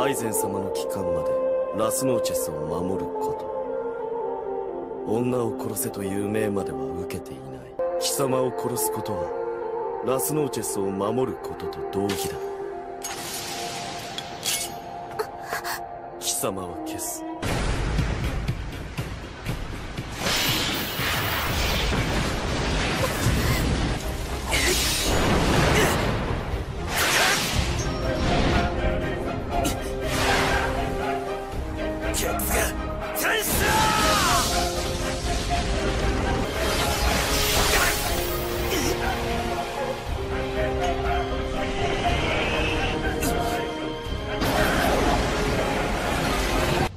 アイゼン様の帰還までラスノーチェスを守ること。女を殺せという命までは受けていない。貴様を殺すことはラスノーチェスを守ることと同義だ。貴様は消す。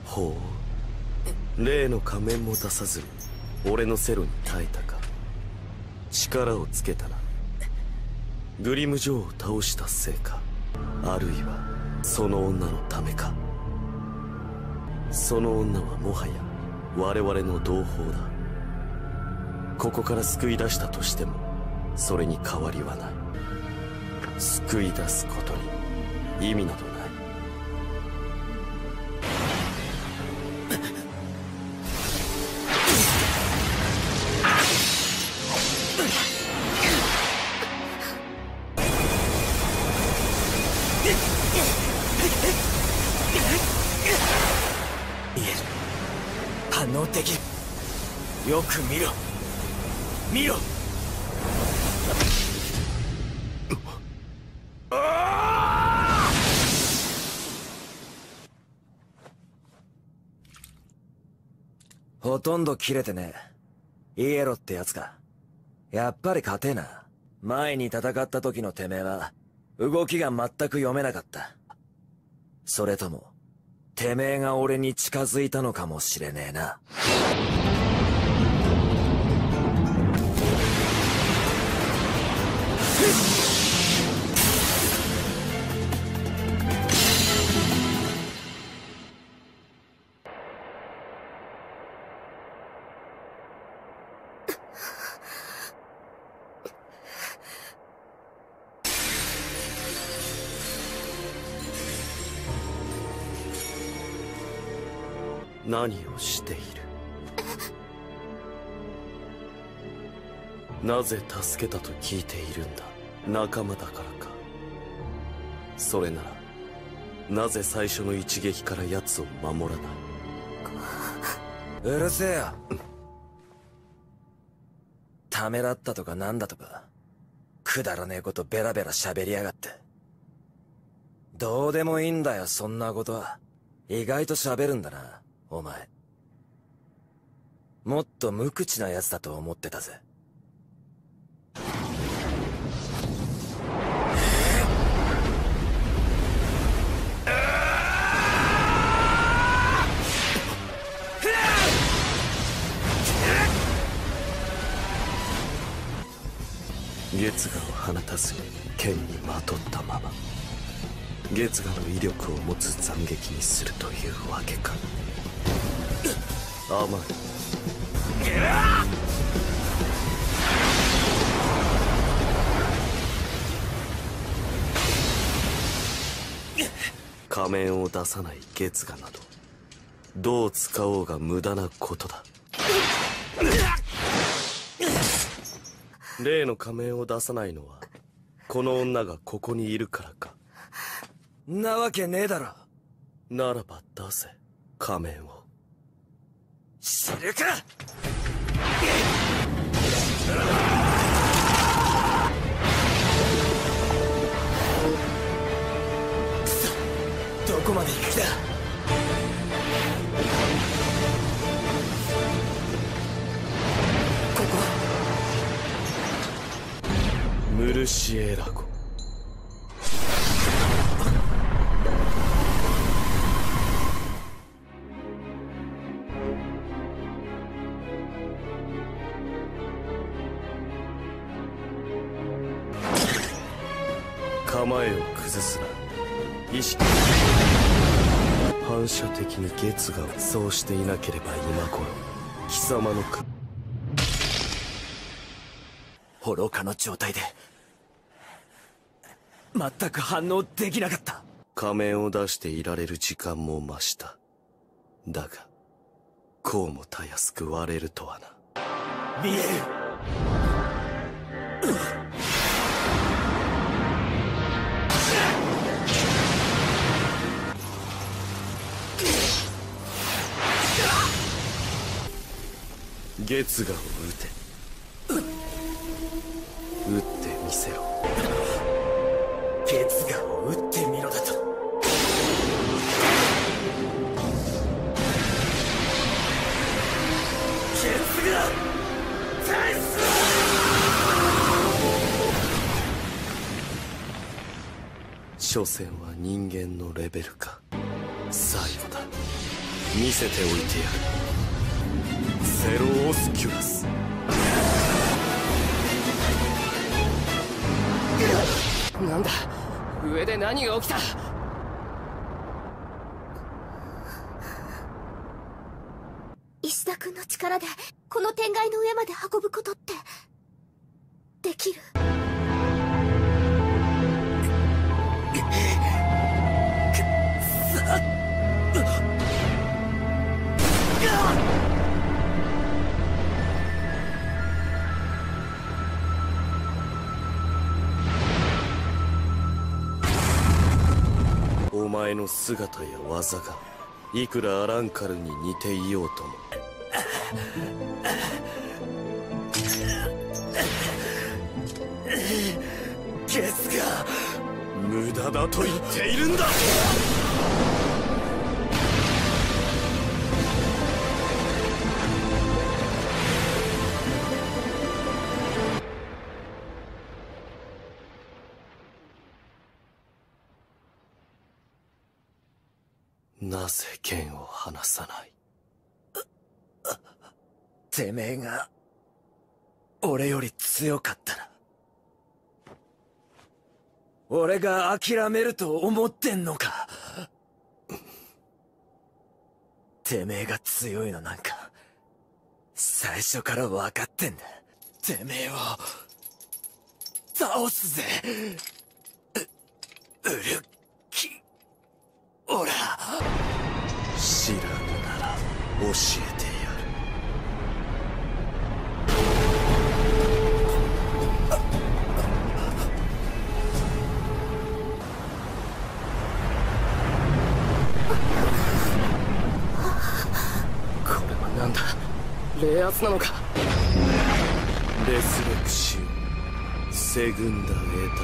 ほう。例の仮面も出さずに俺のセロに耐えたか。力をつけたな。グリム女王を倒したせいか。あるいはその女のためか。その女はもはや我々の同胞だ。ここから救い出したとしてもそれに変わりはない。救い出すことに意味などよく見ろ。見ろ。ほとんど切れてねイエロってやつか。やっぱり勝てえな。前に戦った時のてめえは動きが全く読めなかった。それともてめえが俺に近づいたのかもしれねえな。何をしている？なぜ助けたと聞いているんだ？仲間だからかそれならなぜ最初の一撃から奴を守らない？うるせえよ。ためらったとかなんだとか、くだらねえことベラベラ喋りやがって。どうでもいいんだよ、そんなことは。意外と喋るんだな、お前。もっと無口な奴だと思ってたぜ。月河を放たずに剣にまとったまま月河の威力を持つ斬撃にするというわけか甘い仮面を出さない月河などどう使おうが無駄なことだ。例の仮面を出さないのはこの女がここにいるからか。なわけねえだろ。ならば出せ仮面を知るか！くそどこまで行く気だ？ここムルシエラゴに月がそうしていなければ今頃貴様のく。愚かの状態で全く反応できなかった。仮面を出していられる時間も増した。だがこうもたやすく割れるとはな。見える月河を撃て。撃ってみせろ。月河を撃ってみろだと。所詮は人間のレベルか。最後だ。見せておいてやるセロオスキュラス。なんだ？上で何が起きた？石田君の力でこの天外の上まで運ぶことってできる？前の姿や技がいくらアランカルに似ていようとも。消すが無駄だと言っているんだ。なぜ剣を離さない？てめえが俺より強かったら俺が諦めると思ってんのか？てめえが強いのなんか最初から分かってんだ。てめえを倒すぜ。うウルえてやるこれはなんだ?冷圧なのか?レスレクシオセグンダ・エタ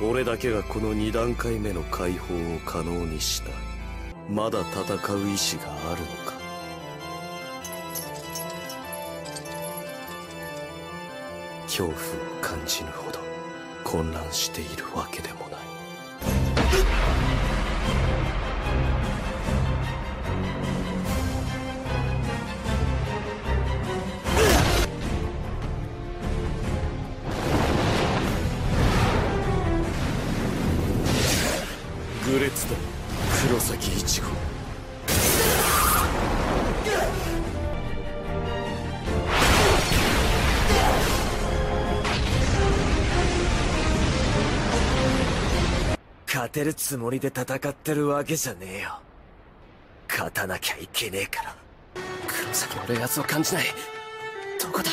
パ。俺だけがこの2段階目の解放を可能にした。まだ戦う意志があるのか？恐怖を感じぬほど混乱しているわけでもない。てるつもりで戦ってるわけじゃねえよ。勝たなきゃいけねえから。黒崎の冷圧を感じない。どこだ？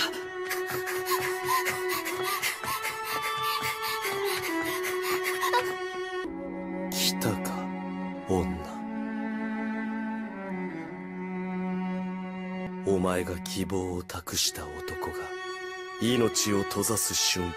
来たか女。お前が希望を託した男が命を閉ざす瞬間を。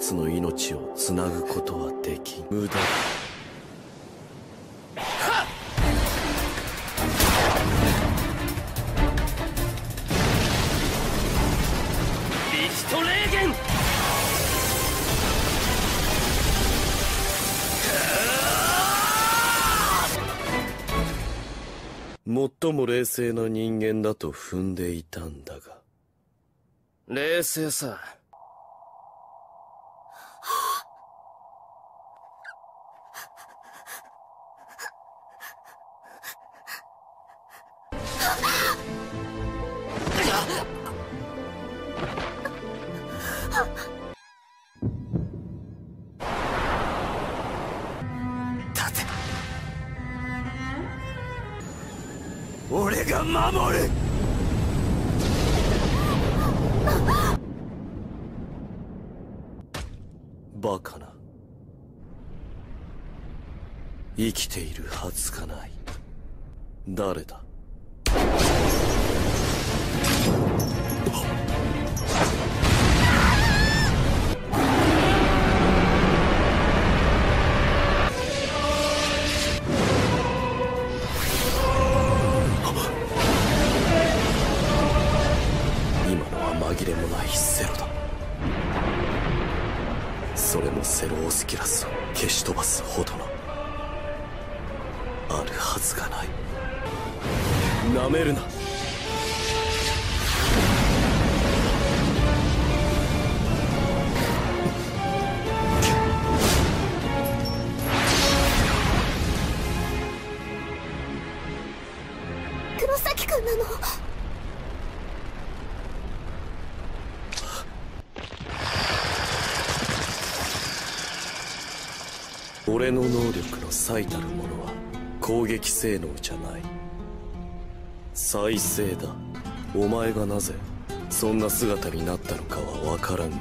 奴の命をつなぐことはできん。無駄だ。最も冷静な人間だと踏んでいたんだが。冷静さ立て。俺が守る。バカな。生きているはずがない。誰だ？なめるな。黒崎くんなの？俺の能力の最たるものは攻撃性能じゃない再生だ。お前がなぜそんな姿になったのかは分からんが。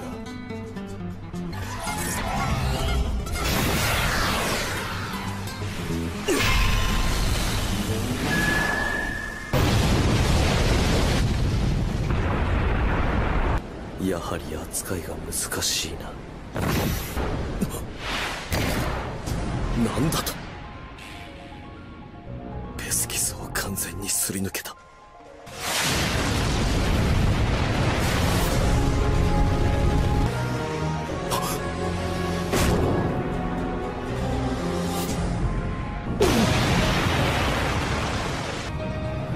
やはり扱いが難しいな。なんだと？にすり抜けた。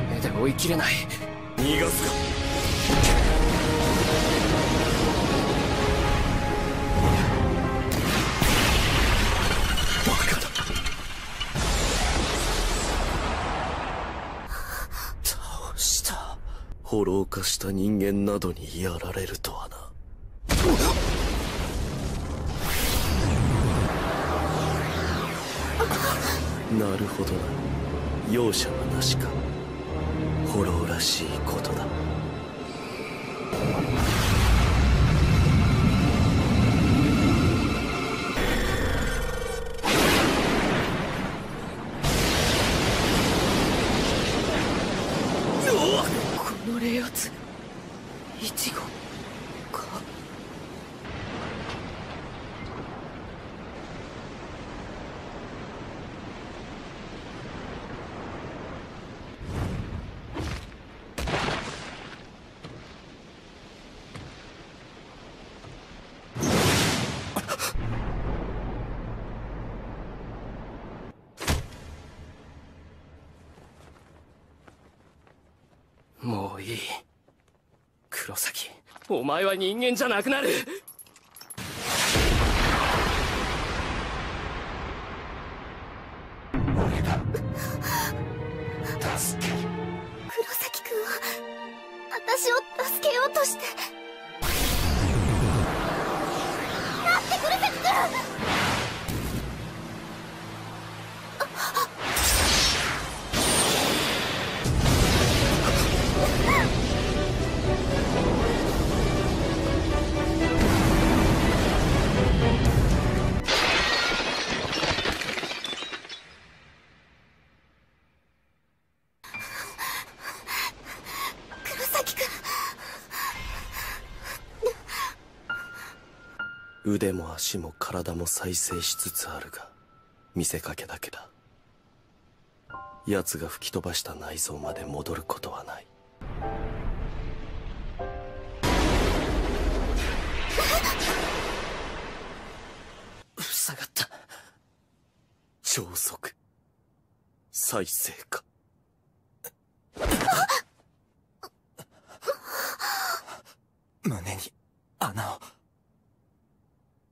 目で追い切れない。逃がすか間などにやられるとはな。なるほどな。容赦はなしか。ホローらしいもういい。黒崎お前は人間じゃなくなる。黒崎くんは私を助けようとして。待って黒崎くん腕も足も体も再生しつつあるが見せかけだけだ。奴が吹き飛ばした内臓まで戻ることはない。塞がった。超速再生か。胸に穴を。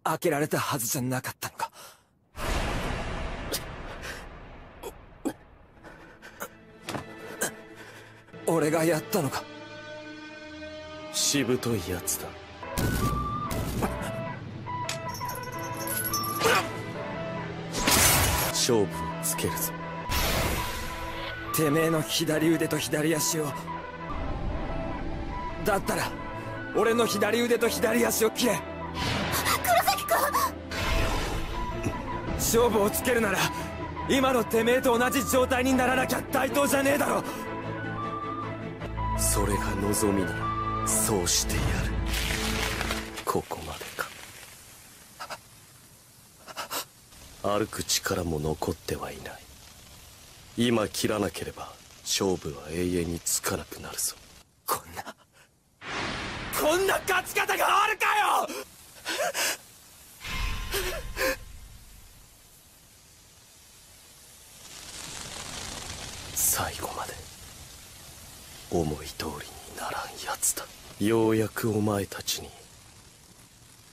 開けられたはずじゃなかったのか？俺がやったのか？しぶといやつだ。勝負をつけるぞ。てめえの左腕と左足を。だったら俺の左腕と左足を切れ勝負をつけるなら今のてめえと同じ状態にならなきゃ対等じゃねえだろ。それが望みならそうしてやる。ここまでか。歩く力も残ってはいない。今切らなければ勝負は永遠につかなくなるぞ。こんなこんな勝ち方があるかよ最後まで思い通りにならんやつだようやくお前たちに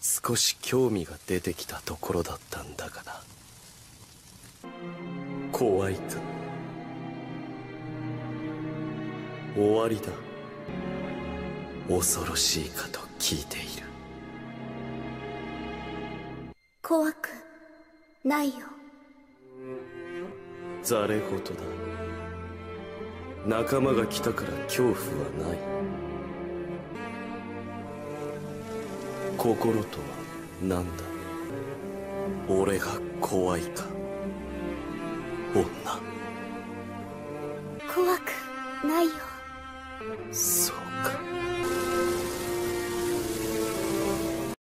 少し興味が出てきたところだったんだがな。怖いか終わりだ。恐ろしいかと聞いている。怖くないよ。ざれ言だ。仲間が来たから恐怖はない心とは何だ？俺が怖いか？女。怖くないよ。そうか